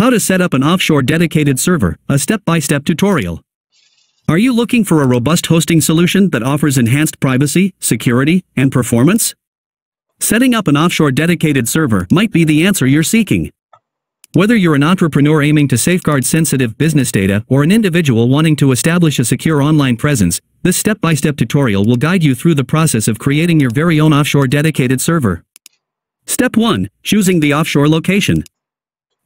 How to set up an offshore dedicated server, a step-by-step tutorial. Are you looking for a robust hosting solution that offers enhanced privacy, security, and performance? Setting up an offshore dedicated server might be the answer you're seeking. Whether you're an entrepreneur aiming to safeguard sensitive business data or an individual wanting to establish a secure online presence, this step-by-step tutorial will guide you through the process of creating your very own offshore dedicated server. Step 1. Choosing the offshore location.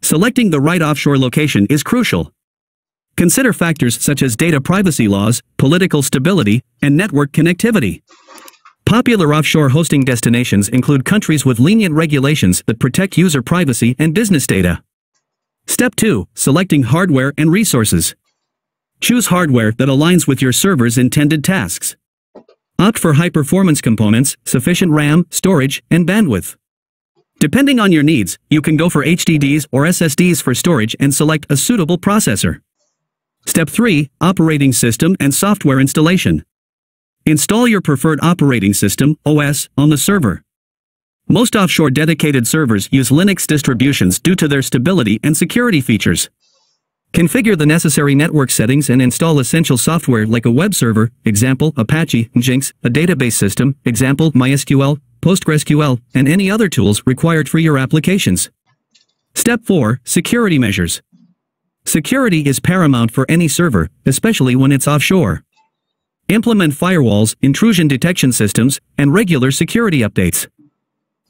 Selecting the right offshore location is crucial. Consider factors such as data privacy laws, political stability, and network connectivity. Popular offshore hosting destinations include countries with lenient regulations that protect user privacy and business data. Step 2. Selecting hardware and resources. Choose hardware that aligns with your server's intended tasks. Opt for high-performance components, sufficient RAM, storage, and bandwidth. Depending on your needs, you can go for HDDs or SSDs for storage and select a suitable processor. Step 3. Operating System and Software Installation. Install your preferred operating system, OS, on the server. Most offshore dedicated servers use Linux distributions due to their stability and security features. Configure the necessary network settings and install essential software like a web server, example Apache, Nginx, a database system, example MySQL, PostgreSQL, and any other tools required for your applications. Step 4. Security Measures. Security is paramount for any server, especially when it's offshore. Implement firewalls, intrusion detection systems, and regular security updates.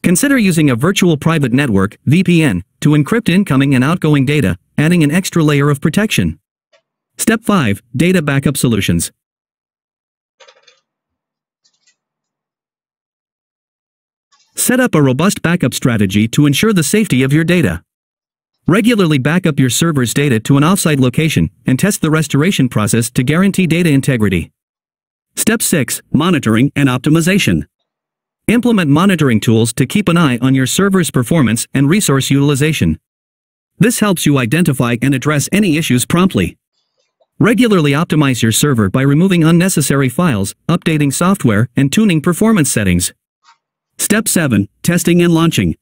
Consider using a virtual private network, VPN, to encrypt incoming and outgoing data, adding an extra layer of protection. Step 5. Data Backup Solutions. Set up a robust backup strategy to ensure the safety of your data. Regularly backup your server's data to an offsite location and test the restoration process to guarantee data integrity. Step 6. Monitoring and Optimization. Implement monitoring tools to keep an eye on your server's performance and resource utilization. This helps you identify and address any issues promptly. Regularly optimize your server by removing unnecessary files, updating software, and tuning performance settings. Step 7. Testing and Launching.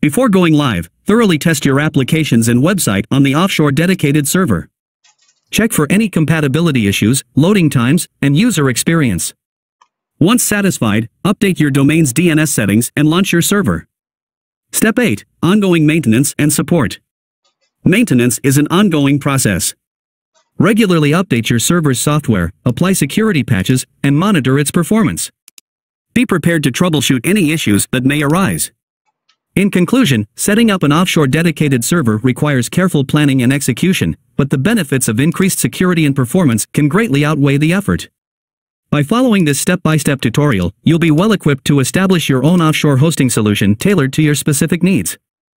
Before going live, thoroughly test your applications and website on the offshore dedicated server. Check for any compatibility issues, loading times, and user experience. Once satisfied, update your domain's DNS settings and launch your server. Step 8. Ongoing maintenance and support. Maintenance is an ongoing process. Regularly update your server's software, apply security patches, and monitor its performance. Be prepared to troubleshoot any issues that may arise. In conclusion, setting up an offshore dedicated server requires careful planning and execution, but the benefits of increased security and performance can greatly outweigh the effort. By following this step-by-step -step tutorial, you'll be well equipped to establish your own offshore hosting solution tailored to your specific needs.